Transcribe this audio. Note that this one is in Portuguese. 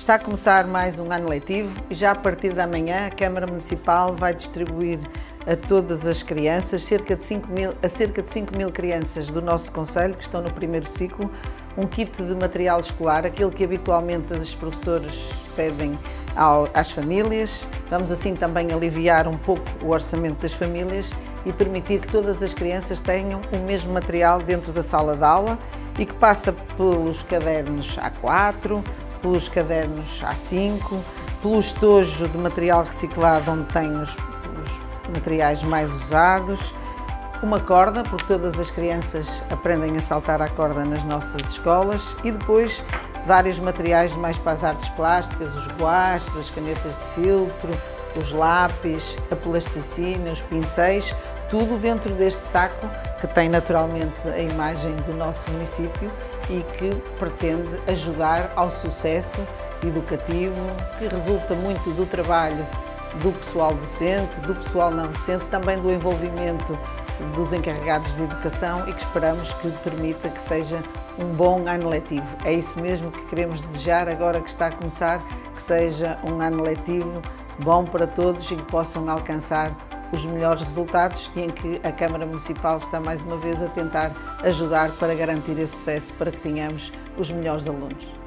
Está a começar mais um ano letivo e já a partir da manhã a Câmara Municipal vai distribuir a todas as crianças, cerca de 5 mil, a cerca de 5 mil crianças do nosso Conselho que estão no primeiro ciclo, um kit de material escolar, aquele que habitualmente os professores pedem ao, às famílias. Vamos assim também aliviar um pouco o orçamento das famílias e permitir que todas as crianças tenham o mesmo material dentro da sala de aula e que passa pelos cadernos A4, pelos cadernos A5, pelo estojo de material reciclado onde tem os, os materiais mais usados, uma corda, porque todas as crianças aprendem a saltar a corda nas nossas escolas. E depois vários materiais mais para as artes plásticas, os guaches, as canetas de filtro, os lápis, a plasticina, os pincéis, tudo dentro deste saco que tem naturalmente a imagem do nosso município e que pretende ajudar ao sucesso educativo que resulta muito do trabalho do pessoal docente, do pessoal não docente, também do envolvimento dos encarregados de educação e que esperamos que permita que seja um bom ano letivo. É isso mesmo que queremos desejar agora que está a começar, que seja um ano letivo bom para todos e que possam alcançar os melhores resultados e em que a Câmara Municipal está mais uma vez a tentar ajudar para garantir esse sucesso, para que tenhamos os melhores alunos.